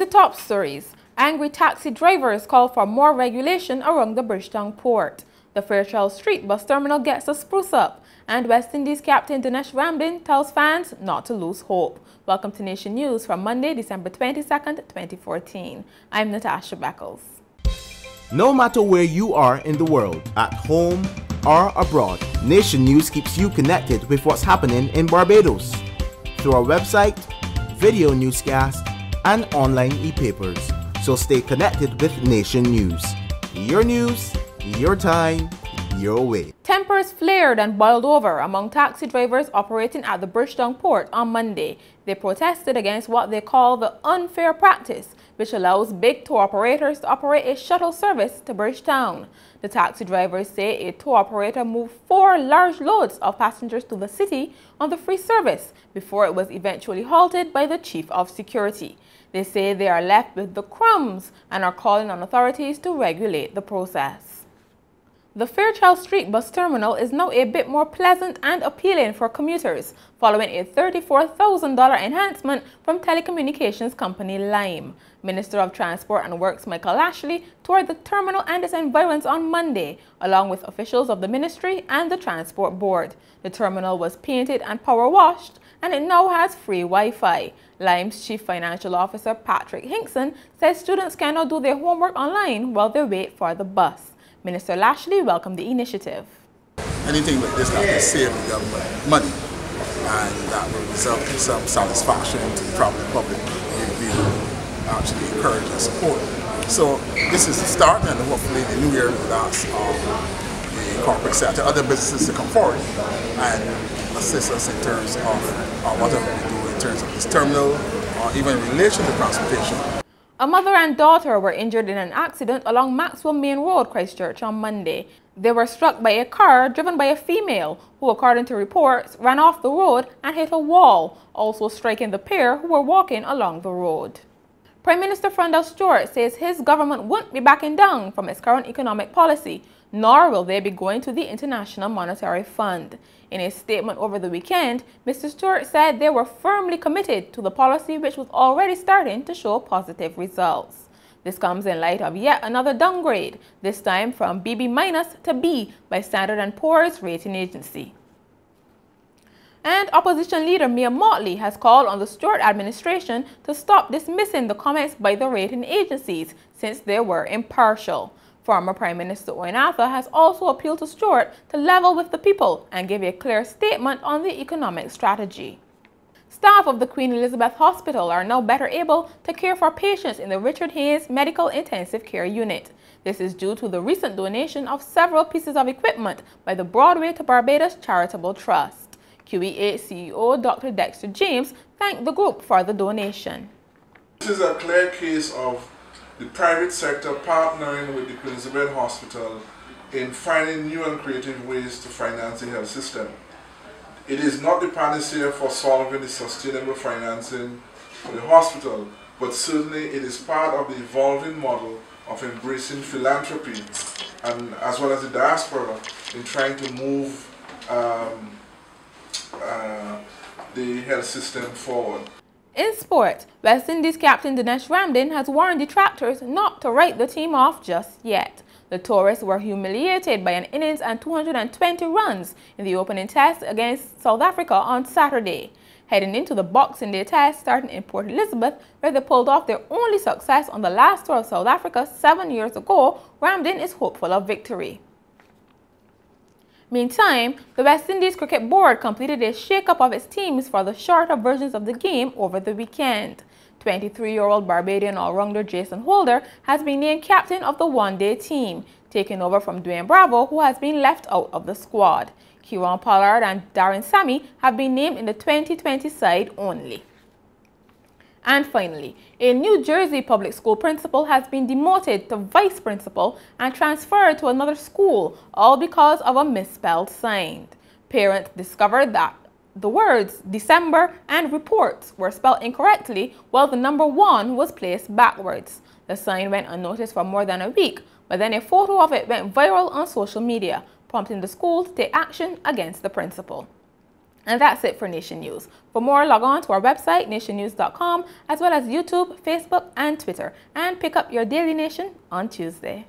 top stories, angry taxi drivers call for more regulation around the Bridgetown port. The Fairchild Street bus terminal gets a spruce up, and West Indies captain Denesh Ramdin tells fans not to lose hope. Welcome to Nation News from Monday, December 22nd, 2014. I'm Natasha Beckles. No matter where you are in the world, at home or abroad, Nation News keeps you connected with what's happening in Barbados through our website, video newscast, and online e-papers. So stay connected with Nation News. Your news, your time, your way. Tempers flared and boiled over among taxi drivers operating at the Bridgetown port on Monday. They protested against what they call the unfair practice, which allows big tour operators to operate a shuttle service to Bridgetown. The taxi drivers say a tour operator moved four large loads of passengers to the city on the free service before it was eventually halted by the chief of security. They say they are left with the crumbs and are calling on authorities to regulate the process. The Fairchild Street bus terminal is now a bit more pleasant and appealing for commuters following a $34,000 enhancement from telecommunications company Lime. Minister of Transport and Works Michael Lashley toured the terminal and its environs on Monday, along with officials of the ministry and the Transport Board. The terminal was painted and power washed, and it now has free Wi-Fi. Lime's Chief Financial Officer Patrick Hinkson says students cannot do their homework online while they wait for the bus. Minister Lashley welcomed the initiative. Anything like this that will save the government money and that will result in some satisfaction to the public, we will actually encourage and support. So this is the start and hopefully the new year will ask um, the corporate sector, other businesses to come forward and assist us in terms of uh, whatever we do in terms of this terminal or even in relation to transportation. A mother and daughter were injured in an accident along Maxwell Main Road, Christchurch, on Monday. They were struck by a car driven by a female who, according to reports, ran off the road and hit a wall, also striking the pair who were walking along the road. Prime Minister Freundel Stuart says his government won't be backing down from its current economic policy, nor will they be going to the International Monetary Fund. In a statement over the weekend, Mr. Stuart said they were firmly committed to the policy which was already starting to show positive results. This comes in light of yet another downgrade, this time from BB- to B by Standard & Poor's rating agency. And opposition leader Mia Mottley has called on the Stuart administration to stop dismissing the comments by the rating agencies since they were impartial. Former Prime Minister Owen Arthur has also appealed to Stuart to level with the people and give a clear statement on the economic strategy. Staff of the Queen Elizabeth Hospital are now better able to care for patients in the Richard Haynes Medical Intensive Care Unit. This is due to the recent donation of several pieces of equipment by the Broadway to Barbados Charitable Trust. QEH CEO Dr. Dexter James thanked the group for the donation. This is a clear case of the private sector partnering with the Queen Elizabeth Hospital in finding new and creative ways to finance the health system. It is not the panacea for solving the sustainable financing for the hospital, but certainly it is part of the evolving model of embracing philanthropy and as well as the diaspora in trying to move um, uh, the health system forward. In sport, West Indies captain Denesh Ramdin has warned detractors not to write the team off just yet. The tourists were humiliated by an innings and 220 runs in the opening test against South Africa on Saturday. Heading into the Boxing Day test starting in Port Elizabeth, where they pulled off their only success on the last tour of South Africa seven years ago, Ramdin is hopeful of victory. Meantime, the West Indies Cricket Board completed a shake-up of its teams for the shorter versions of the game over the weekend. 23-year-old Barbadian all-rounder Jason Holder has been named captain of the one-day team, taking over from Dwayne Bravo, who has been left out of the squad. Kieron Pollard and Darren Sammy have been named in the 2020 side only. And finally, a New Jersey public school principal has been demoted to vice principal and transferred to another school, all because of a misspelled sign. Parents discovered that the words December and reports were spelled incorrectly while the number one was placed backwards. The sign went unnoticed for more than a week, but then a photo of it went viral on social media, prompting the school to take action against the principal. And that's it for Nation News. For more, log on to our website, nationnews.com, as well as YouTube, Facebook, and Twitter. And pick up your Daily Nation on Tuesday.